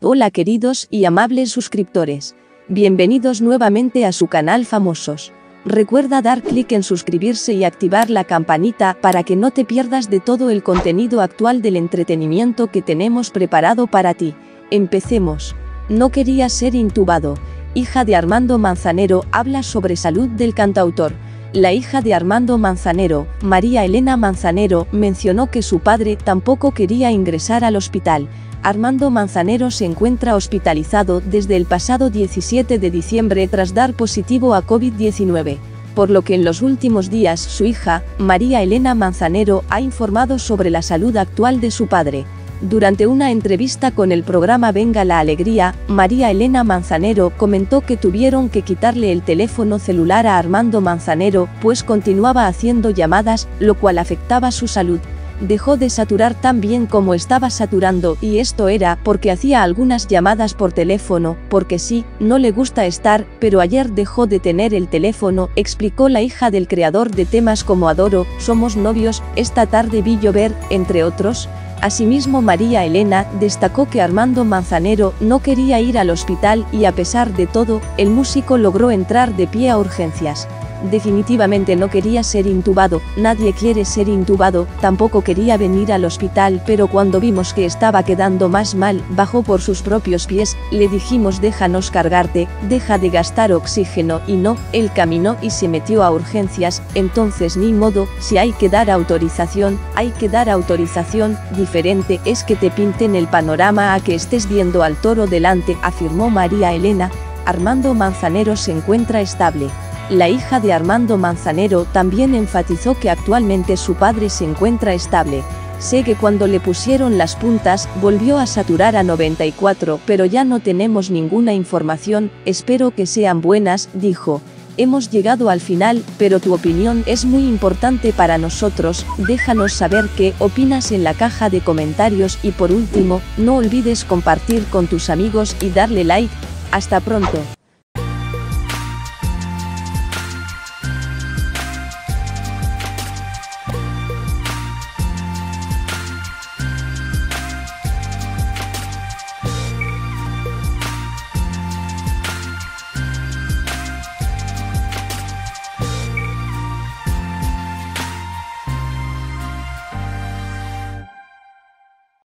Hola queridos y amables suscriptores. Bienvenidos nuevamente a su canal Famosos. Recuerda dar clic en suscribirse y activar la campanita para que no te pierdas de todo el contenido actual del entretenimiento que tenemos preparado para ti. Empecemos. No quería ser intubado. Hija de Armando Manzanero habla sobre salud del cantautor. La hija de Armando Manzanero, María Elena Manzanero, mencionó que su padre tampoco quería ingresar al hospital Armando Manzanero se encuentra hospitalizado desde el pasado 17 de diciembre tras dar positivo a COVID-19, por lo que en los últimos días su hija, María Elena Manzanero, ha informado sobre la salud actual de su padre. Durante una entrevista con el programa Venga la Alegría, María Elena Manzanero comentó que tuvieron que quitarle el teléfono celular a Armando Manzanero, pues continuaba haciendo llamadas, lo cual afectaba su salud dejó de saturar tan bien como estaba saturando y esto era porque hacía algunas llamadas por teléfono, porque sí, no le gusta estar, pero ayer dejó de tener el teléfono, explicó la hija del creador de temas como Adoro, Somos novios, Esta tarde vi llover, entre otros. Asimismo María Elena destacó que Armando Manzanero no quería ir al hospital y a pesar de todo, el músico logró entrar de pie a urgencias. Definitivamente no quería ser intubado, nadie quiere ser intubado, tampoco quería venir al hospital, pero cuando vimos que estaba quedando más mal, bajó por sus propios pies, le dijimos déjanos cargarte, deja de gastar oxígeno y no, él caminó y se metió a urgencias, entonces ni modo, si hay que dar autorización, hay que dar autorización, diferente es que te pinten el panorama a que estés viendo al toro delante, afirmó María Elena, Armando Manzanero se encuentra estable. La hija de Armando Manzanero también enfatizó que actualmente su padre se encuentra estable. Sé que cuando le pusieron las puntas, volvió a saturar a 94, pero ya no tenemos ninguna información, espero que sean buenas, dijo. Hemos llegado al final, pero tu opinión es muy importante para nosotros, déjanos saber qué opinas en la caja de comentarios y por último, no olvides compartir con tus amigos y darle like. Hasta pronto.